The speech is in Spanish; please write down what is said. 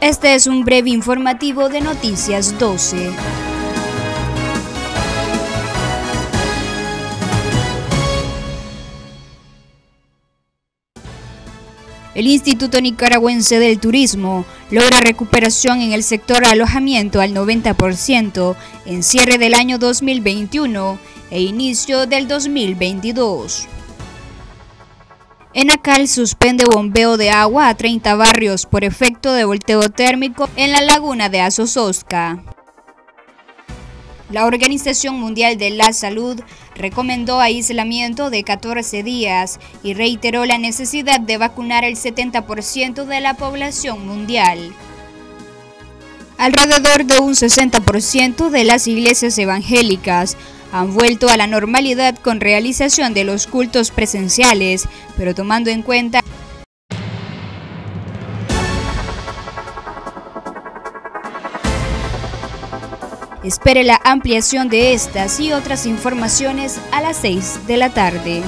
Este es un breve informativo de Noticias 12. El Instituto Nicaragüense del Turismo logra recuperación en el sector alojamiento al 90% en cierre del año 2021 e inicio del 2022. Enacal suspende bombeo de agua a 30 barrios por efecto de volteo térmico en la laguna de Azozosca. La Organización Mundial de la Salud recomendó aislamiento de 14 días y reiteró la necesidad de vacunar el 70% de la población mundial. Alrededor de un 60% de las iglesias evangélicas han vuelto a la normalidad con realización de los cultos presenciales, pero tomando en cuenta Espere la ampliación de estas y otras informaciones a las 6 de la tarde.